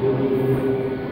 何?